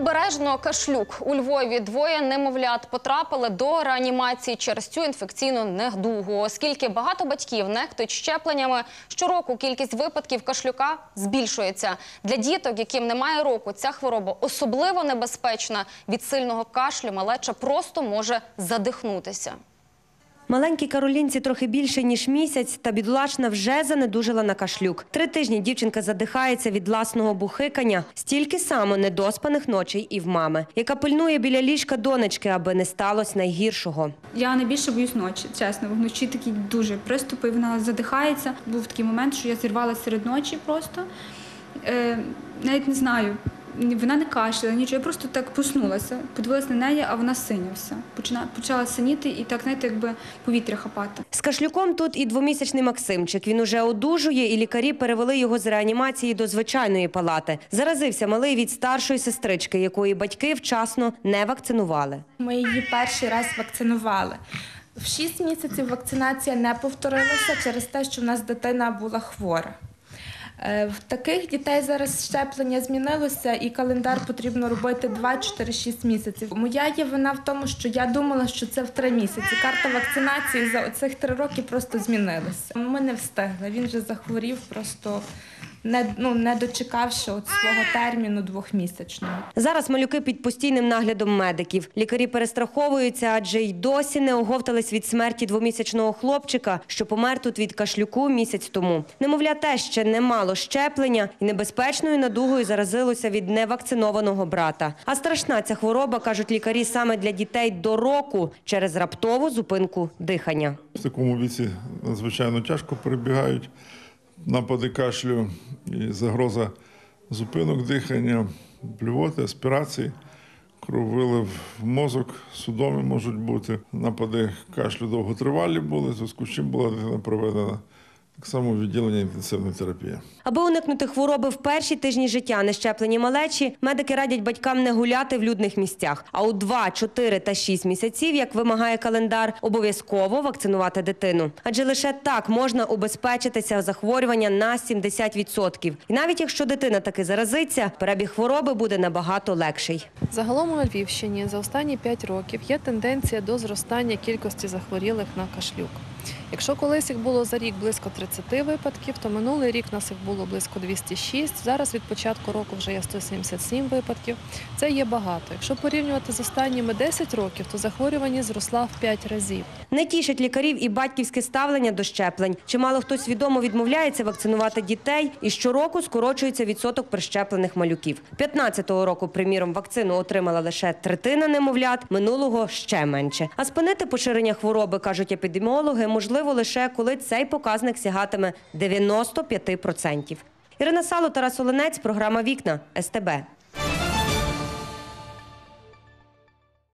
Обережно кашлюк у Львові двоє немовлят потрапили до реанімації через цю інфекційну недугу. Оскільки багато батьків нехтують щепленнями, щороку кількість випадків кашлюка збільшується. Для діток, яким немає року, ця хвороба особливо небезпечна. Від сильного кашлю малеча просто може задихнутися. Маленькій Каролінці трохи більше ніж місяць, та бідолашна вже занедужила на кашлюк. Три тижні дівчинка задихається від власного бухикання, стільки само недоспаних ночей і в мами, яка пильнує біля ліжка донечки, аби не сталося найгіршого. Я найбільше боюсь ночі, чесно. Вночі такі дуже приступи, вона задихається. Був такий момент, що я зірвалася серед ночі просто. Е, навіть не знаю. Вона не кашляла, нічого. Я просто так поснулася, подивилася на неї, а вона синя вся. Почина, почала синіти і так, знаєте, якби повітря хапати. З кашлюком тут і двомісячний Максимчик. Він уже одужує, і лікарі перевели його з реанімації до звичайної палати. Заразився малий від старшої сестрички, якої батьки вчасно не вакцинували. Ми її перший раз вакцинували. В 6 місяців вакцинація не повторилася через те, що в нас дитина була хвора. Е, В таких дітей зараз щеплення змінилося, і календар потрібно робити 2, 4, 6 місяців. Моя є вина в тому, що я думала, що це в 3 місяці. Карта вакцинації за цих 3 роки просто змінилася. Ми не встигли. Він вже захворів, просто не, ну, не дочекавши от свого терміну двохмісячного. Зараз малюки під постійним наглядом медиків. Лікарі перестраховуються, адже й досі не оговтались від смерті двомісячного хлопчика, що помер тут від кашлюку місяць тому. Немовля, теж ще не мало щеплення і небезпечною надугою заразилося від невакцинованого брата. А страшна ця хвороба, кажуть лікарі, саме для дітей до року через раптову зупинку дихання. В такому віці надзвичайно тяжко перебігають напади кашлю і загроза зупинок дихання, плювоти, аспірації, кровили в мозок, судомі можуть бути. Напади кашлю довготривалі були, зв'язку з чим була дитина проведена так само відділення інтенсивної терапії. Аби уникнути хвороби в перші тижні життя нещеплені малечі, медики радять батькам не гуляти в людних місцях. А у 2, 4 та 6 місяців, як вимагає календар, обов'язково вакцинувати дитину. Адже лише так можна убезпечитися захворювання на 70%. І навіть якщо дитина таки заразиться, перебіг хвороби буде набагато легший. Загалом на Львівщині за останні 5 років є тенденція до зростання кількості захворілих на кашлюк. Якщо колись їх було за рік близько 30 випадків, то минулий рік нас їх було близько 206. Зараз від початку року вже є 177 випадків. Це є багато. Якщо порівнювати з останніми 10 років, то захворюваність зросла в 5 разів. Не тішить лікарів і батьківське ставлення до щеплень. Чимало хто свідомо відмовляється вакцинувати дітей, і щороку скорочується відсоток прищеплених малюків. 15-го року, приміром, вакцину отримала лише третина немовлят, минулого ще менше. А спинити поширення хвороби, кажуть епідеміологи, можливо лише коли цей показник сягатиме 95%. Ірина Сало, Тарас Оленець, програма Вікна СТБ.